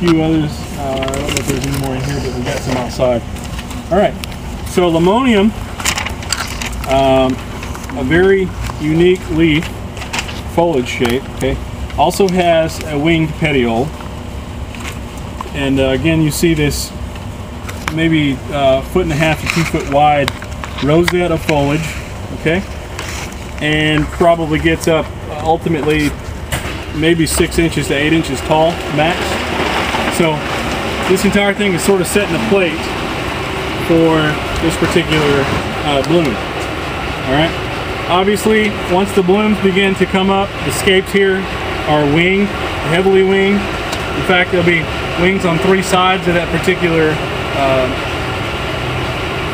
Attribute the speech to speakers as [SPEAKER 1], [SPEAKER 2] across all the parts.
[SPEAKER 1] few others. Uh, I don't know if there's any more in here, but we got some outside. All right. So limonium, um, a very unique leaf, foliage shape. Okay. Also has a winged petiole. And uh, again, you see this maybe uh, foot and a half to two foot wide rosette of foliage. Okay. And probably gets up ultimately maybe six inches to eight inches tall max. So this entire thing is sort of setting a plate for this particular uh, bloom. All right. Obviously, once the blooms begin to come up, the scapes here are winged, heavily winged. In fact, there'll be wings on three sides of that particular uh,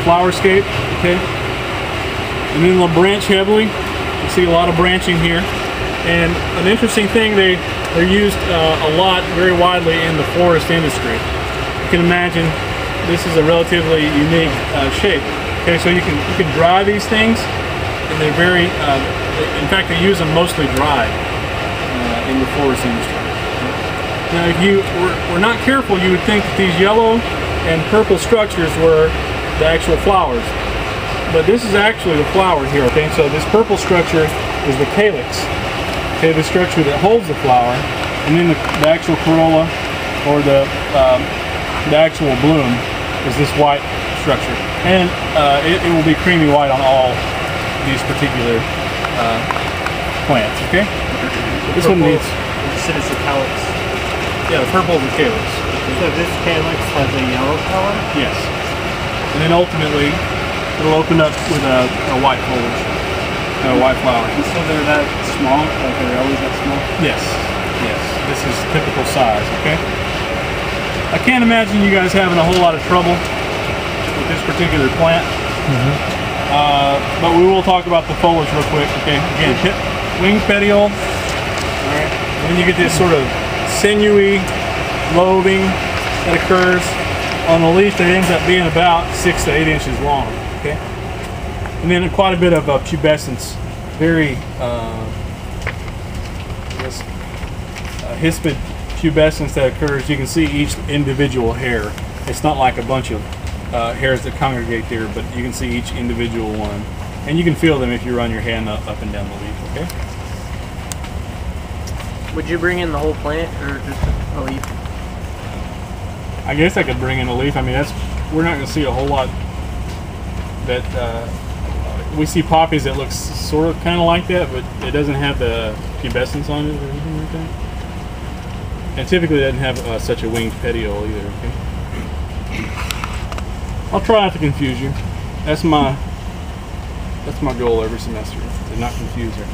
[SPEAKER 1] flower scape. Okay. And then they'll branch heavily. You see a lot of branching here. And an interesting thing, they, they're used uh, a lot, very widely in the forest industry. You can imagine this is a relatively unique uh, shape. Okay, so you can, you can dry these things, and they're very, uh, in fact, they use them mostly dry uh, in the forest industry. Now, if you were, were not careful, you would think that these yellow and purple structures were the actual flowers. But this is actually the flower here, okay? So this purple structure is the calyx okay, the structure that holds the flower, and then the, the actual corolla or the um, the actual bloom is this white structure, and uh, it, it, will be creamy white on all these particular uh, plants. Okay, this one needs.
[SPEAKER 2] You said it's a calyx.
[SPEAKER 1] Yeah, the purple is the calyx.
[SPEAKER 2] So this calyx has a yellow color.
[SPEAKER 1] Yes, and then ultimately it'll open up with a, a white foliage, a white flower.
[SPEAKER 2] So they're that small? Like they're always that small?
[SPEAKER 1] Yes. Yes. This is typical size, okay? I can't imagine you guys having a whole lot of trouble with this particular plant.
[SPEAKER 3] Mm-hmm.
[SPEAKER 1] Uh, but we will talk about the foliage real quick, okay? Again, hit wing petiole. Alright. And then you get this sort of sinewy lobing that occurs on the leaf that ends up being about six to eight inches long, okay? And then quite a bit of uh, pubescence, very uh, hispid pubescence that occurs. You can see each individual hair. It's not like a bunch of uh, hairs that congregate there, but you can see each individual one. And you can feel them if you run your hand up, up and down the leaf, okay?
[SPEAKER 4] Would you bring in the whole plant or just a leaf?
[SPEAKER 1] I guess I could bring in a leaf. I mean, that's we're not going to see a whole lot that uh, we see poppies that looks sort of kind of like that, but it doesn't have the pubescence on it or anything like that. And typically doesn't have uh, such a winged petiole either, okay? I'll try not to confuse you. That's my that's my goal every semester, to not confuse her.